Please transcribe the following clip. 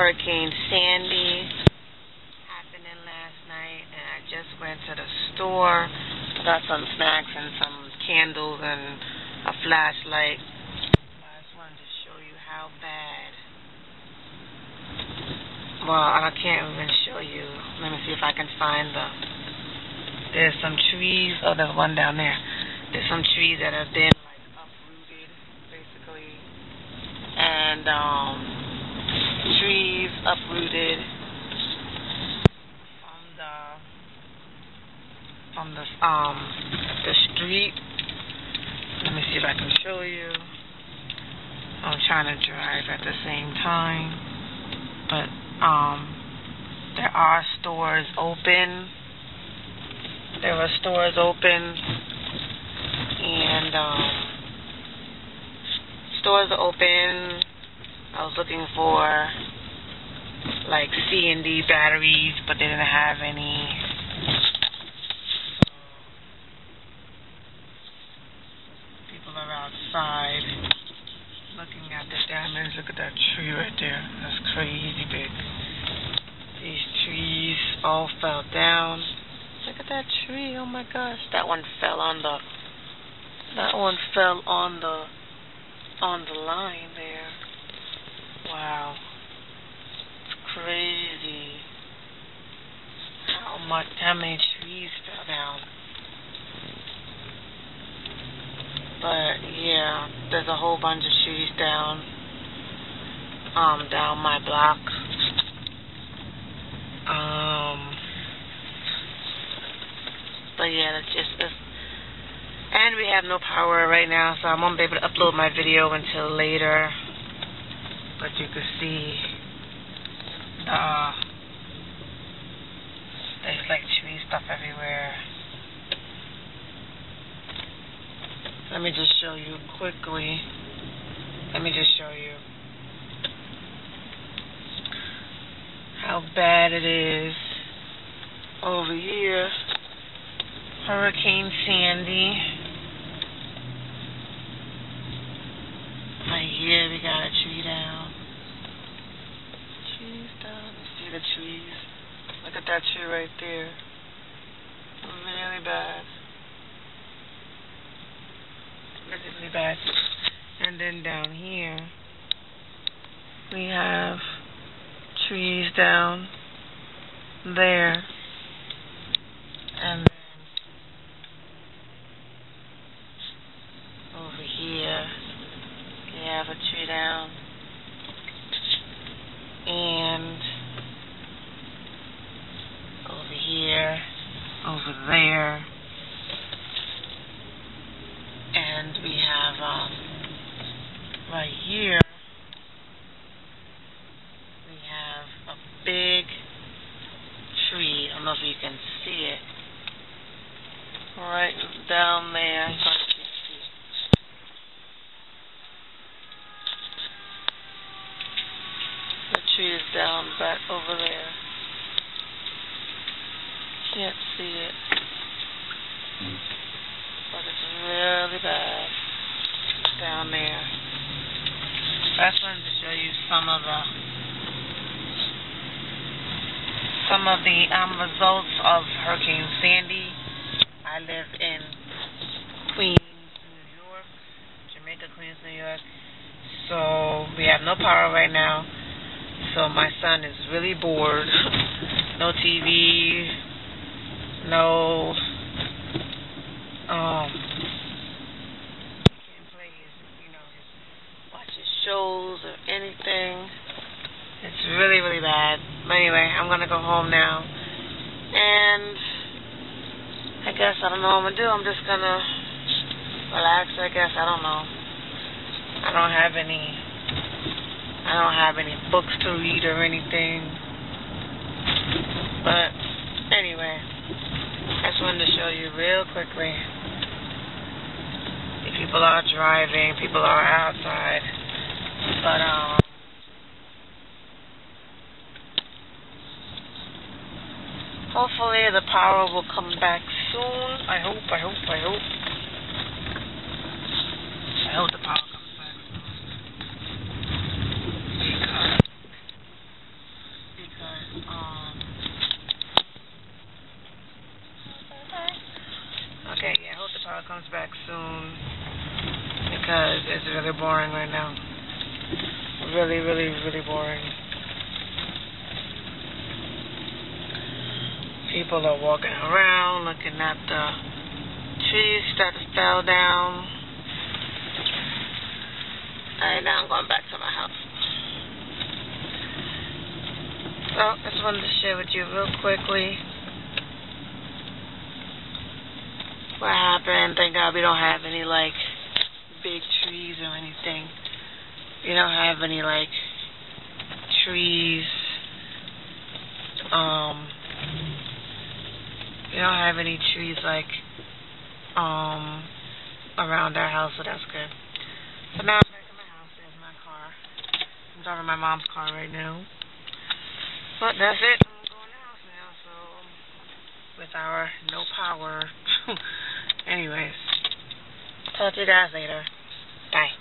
Hurricane Sandy happening last night, and I just went to the store, got some snacks and some candles and a flashlight. I just wanted to show you how bad. Well, I can't even show you. Let me see if I can find the. There's some trees. Oh, there's one down there. There's some trees that have been like uprooted, basically, and um trees uprooted on the on the um the street. Let me see if I can show you. I'm trying to drive at the same time, but um there are stores open. There were stores open, and um stores are open I was looking for like C and D batteries, but they didn't have any. People are outside looking at the damage. Look at that tree right there. That's crazy big. These trees all fell down. Look at that tree. Oh my gosh. That one fell on the that one fell on the on the line there. Wow. Crazy how much how many trees fell down. But yeah, there's a whole bunch of trees down um down my block. Um but yeah, that's just it's, and we have no power right now, so I won't be able to upload my video until later but you can see uh, there's like tree stuff everywhere. Let me just show you quickly. Let me just show you how bad it is over here. Hurricane Sandy. Right here, we got a tree down. Trees down. You see the trees? That right there. Really bad. Really bad. And then down here, we have trees down there. And then over here, we have a tree down. And over here, over there. And we have um, right here, we have a big tree. I don't know if you can see it. Right down there. The tree is down back over there. Can't see it. But it's really bad down there. I just wanted to show you some of the some of the um, results of Hurricane Sandy. I live in Queens, New York, Jamaica, Queens, New York. So we have no power right now. So my son is really bored. no TV, no um can't play his you know his watch his shows or anything. It's really, really bad. But anyway, I'm gonna go home now. And I guess I don't know what I'm gonna do. I'm just gonna relax, I guess. I don't know. I don't have any I don't have any books to read or anything. But anyway, I just wanted to show you real quickly. People are driving, people are outside. But um hopefully the power will come back soon. I hope, I hope, I hope. I hope the power soon because it's really boring right now. Really, really, really boring. People are walking around looking at the trees that fell down. Alright, now I'm going back to my house. So, I just wanted to share with you real quickly what happened. Thank God we don't have any, like, big trees or anything. We don't have any, like, trees. Um, we don't have any trees, like, um, around our house, so that's good. So now I'm back in my house. There's my car. I'm driving my mom's car right now. But that's it. I'm going to the house now, so with our no power. Anyways, talk to you guys later. Bye.